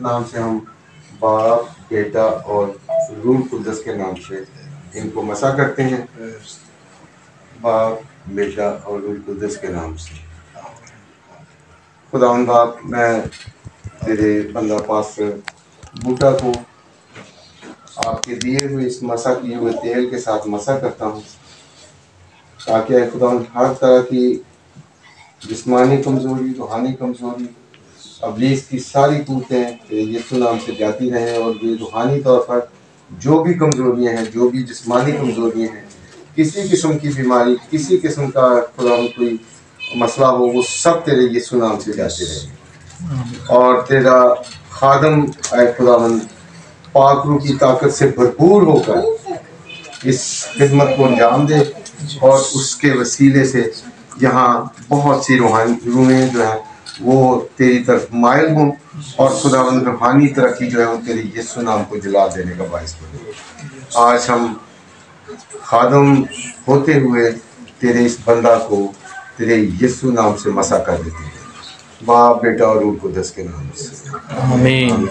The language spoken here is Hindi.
नाम से हम बाप, बेटा और रूह कुदस के नाम से इनको मसा करते हैं। बाप, बेटा और रूह कुदस के नाम से। खुदा बाप, मैं तेरे बंदा पास बूटा को आपके दिए हुए इस मसा किए हुए तेल के साथ मसा करता हूँ। ताकि खुदा हर तरह की जिस्मानी कमज़ोरी, रूहानी कमज़ोरी अबलीस की सारी कूतें यीशु नाम से जाती रहें और ये रूहानी तौर पर जो भी कमज़ोरियाँ हैं, जो भी जिस्मानी कमज़ोरियाँ हैं, किसी किस्म की बीमारी, किसी किस्म का खुदा कोई मसला हो, वो सब तेरे यीशु नाम से जाते रहें। और तेरा खादम, आए खुदावन पाकरू की ताकत से भरपूर होकर इस खिदमत को अंजाम दे और उसके वसीले से यहाँ बहुत सी रूहानी, रूहें जो हैं वो तेरी तरफ़ मायल हों और खुदा रूहानी तरक्की जो है वो तेरी यीशु नाम को जला देने का बायस बने। आज हम खादम होते हुए तेरे इस बंदा को तेरे यीशु नाम से मसा कर देते हैं। बाप बेटा और रूह को दस के नाम से। आमीन।